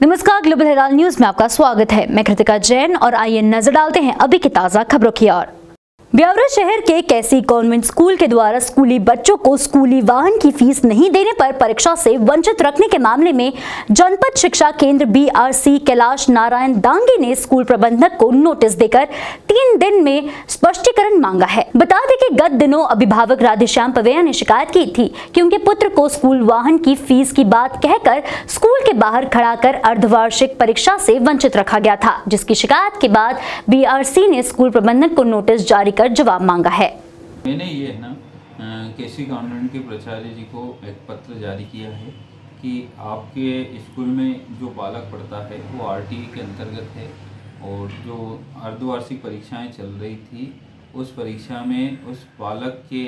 नमस्कार global Herald news में आपका स्वागत है। मैं कृतिका जैन और आइए नज़र डालते हैं अभी की ताज़ा खबरों की ओर। ब्यावरा शहर के कैसी कॉन्वेंट स्कूल के द्वारा स्कूली बच्चों को स्कूली वाहन की फ़ीस नहीं देने पर परीक्षा से वंचित रखने के मामले में जनपद शिक्षा केंद्र बीआरसी कैलाश नारायण दांगी ने स्कूल प्रबंधक को नोटिस देकर दिन में स्पष्टीकरण मांगा है। बता दें कि गत दिनों अभिभावक राधेश्याम पवैया ने शिकायत की थी कि उनके पुत्र को स्कूल वाहन की फ़ीस की बात कहकर स्कूल के बाहर खड़ा कर अर्धवार्षिक परीक्षा से वंचित रखा गया था, जिसकी शिकायत के बाद बीआरसी ने स्कूल प्रबंधन को नोटिस जारी कर जवाब मांगा है। मैंने ये है ना केसी कॉन्वेंट के प्राचार्य जी को एक पत्र जारी किया है कि आपके स्कूल में जो बालक पढ़ता है, वो आर के अंतर्गत है और जो अर्धवार्षिक परीक्षाएँ चल रही थी, उस परीक्षा में उस बालक के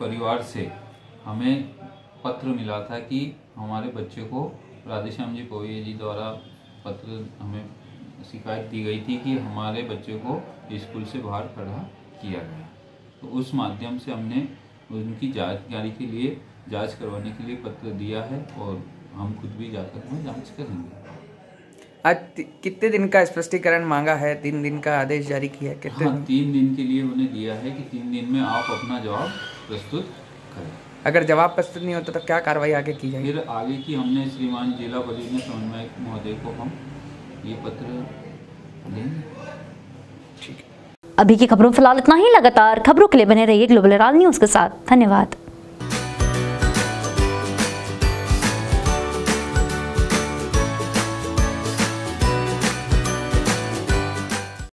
परिवार से हमें पत्र मिला था कि हमारे बच्चे को राधेश्याम जी पोये जी द्वारा पत्र हमें शिकायत दी गई थी कि हमारे बच्चे को स्कूल से बाहर खड़ा किया गया। तो उस माध्यम से हमने उनकी जानकारी के लिए जाँच करवाने के लिए पत्र दिया है और हम खुद भी जाकर वहाँ जाँच करेंगे। आज कितने दिन का स्पष्टीकरण मांगा है? तीन दिन का आदेश जारी किया है कितने हाँ दिन? तीन दिन के लिए उन्हें दिया है कि तीन दिन में आप अपना जवाब प्रस्तुत करें। अगर जवाब प्रस्तुत नहीं होता तो क्या कार्रवाई आगे की जाएगी? फिर आगे की हमने श्रीमान जिला परिषद समन्वयक महोदय को हम ये पत्र देंगे। ठीक है। अभी की खबरों फ़िलहाल इतना ही। लगातार खबरों के लिए बने रहिए ग्लोबल न्यूज़ के साथ। धन्यवाद।